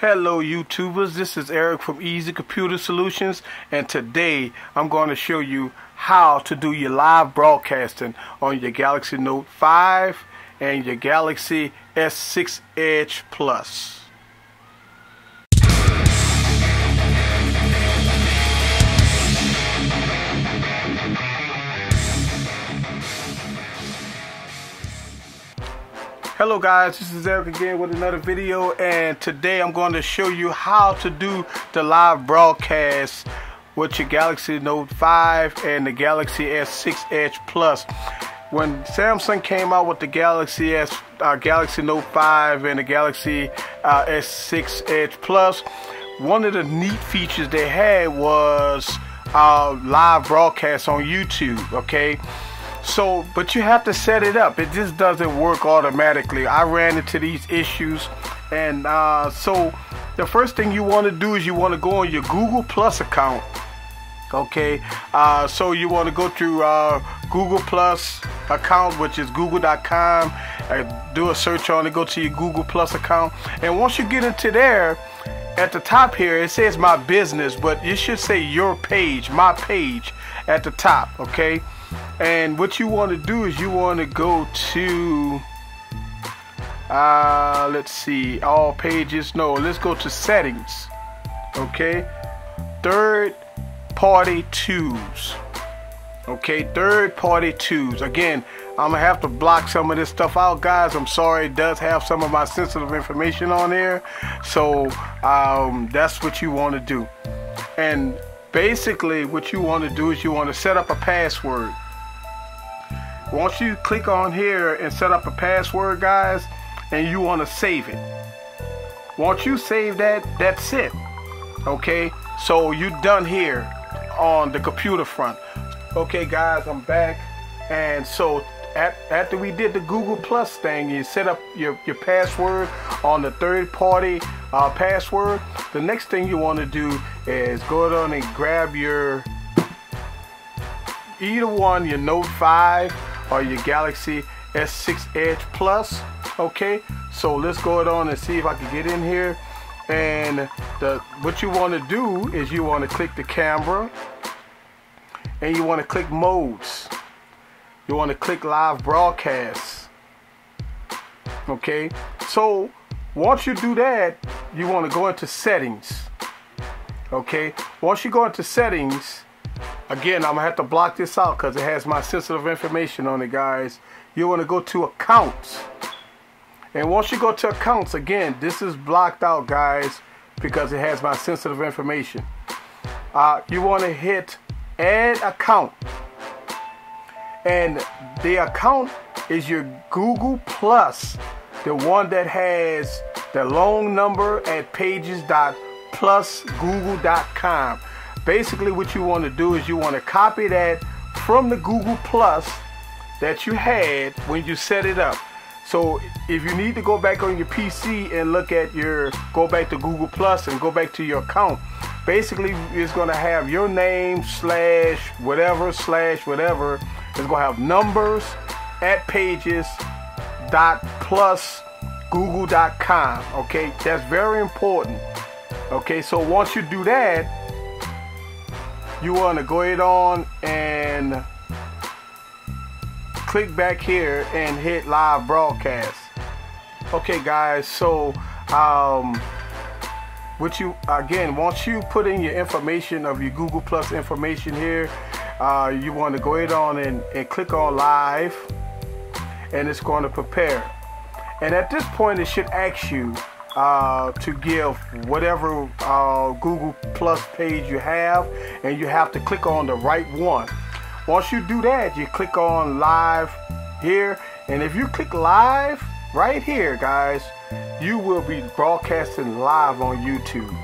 Hello YouTubers, this is Eric from Eazy Computer Solutions and today I'm going to show you how to do your live broadcasting on your Galaxy Note 5 and your Galaxy S6 Edge Plus. Hello guys, this is Eric again with another video and today I'm going to show you how to do the live broadcast with your Galaxy Note 5 and the Galaxy S6 Edge Plus. When Samsung came out with the Galaxy S, uh, Galaxy Note 5 and the Galaxy uh, S6 Edge Plus, one of the neat features they had was uh, live broadcast on YouTube, okay? So, but you have to set it up. It just doesn't work automatically. I ran into these issues, and uh, so the first thing you want to do is you want to go on your Google Plus account. Okay, uh, so you want to go to uh, Google Plus account, which is google.com. Do a search on it. Go to your Google Plus account, and once you get into there, at the top here it says my business, but it should say your page, my page, at the top. Okay. And what you want to do is you want to go to, uh, let's see, all pages. No, let's go to settings. Okay. Third party tools. Okay, third party tools. Again, I'm gonna have to block some of this stuff out, guys. I'm sorry, it does have some of my sensitive information on there. So um, that's what you want to do. And basically, what you want to do is you want to set up a password. Once you click on here and set up a password, guys, and you want to save it. Once you save that, that's it. Okay, so you're done here on the computer front. Okay, guys, I'm back. And so at, after we did the Google Plus thing, you set up your, your password on the third party uh, password. The next thing you want to do is go down and grab your either one, your Note 5 or your Galaxy S6 Edge Plus. Okay, so let's go on and see if I can get in here. And the what you want to do is you want to click the camera and you want to click modes. You want to click live broadcast. Okay, so once you do that, you want to go into settings. Okay, once you go into settings, Again, I'm gonna have to block this out because it has my sensitive information on it, guys. You want to go to accounts. And once you go to accounts, again, this is blocked out, guys, because it has my sensitive information. Uh, you want to hit add account. And the account is your Google Plus, the one that has the long number at pages.plusgoogle.com basically what you want to do is you want to copy that from the Google Plus that you had when you set it up. So if you need to go back on your PC and look at your, go back to Google Plus and go back to your account, basically it's going to have your name slash whatever slash whatever. It's going to have numbers at pages dot plus google.com. Okay, that's very important. Okay, so once you do that, you want to go ahead on and click back here and hit live broadcast. Okay guys so um what you again once you put in your information of your google plus information here uh, you want to go ahead on and, and click on live and it's going to prepare. And at this point it should ask you uh, to give whatever uh, Google Plus page you have, and you have to click on the right one. Once you do that, you click on live here, and if you click live right here, guys, you will be broadcasting live on YouTube.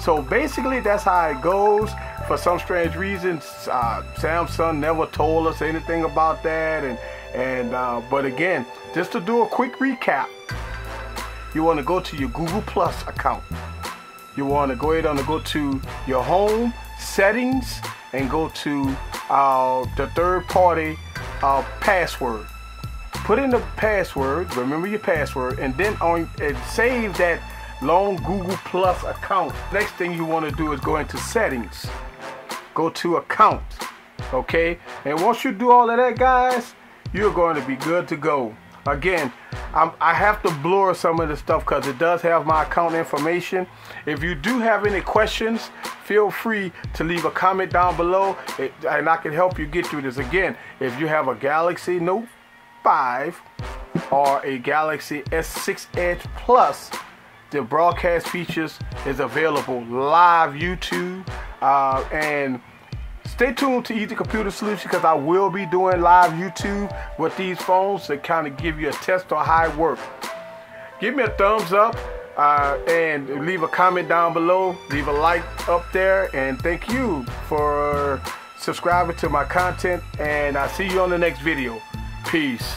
So basically, that's how it goes. For some strange reason, uh, Samsung never told us anything about that, and and uh, but again, just to do a quick recap you want to go to your Google Plus account. You want to go ahead and go to your home settings and go to uh, the third party uh, password. Put in the password, remember your password, and then on and save that long Google Plus account. Next thing you want to do is go into settings. Go to account. Okay? And once you do all of that, guys, you're going to be good to go. Again, I'm, i have to blur some of the stuff because it does have my account information. If you do have any questions, feel free to leave a comment down below and I can help you get through this. Again, if you have a Galaxy Note 5 or a Galaxy S6 Edge Plus, the broadcast features is available live YouTube uh, and Stay tuned to Eazy Computer Solutions because I will be doing live YouTube with these phones to kind of give you a test on how it works. Give me a thumbs up uh, and leave a comment down below. Leave a like up there and thank you for subscribing to my content and I'll see you on the next video. Peace.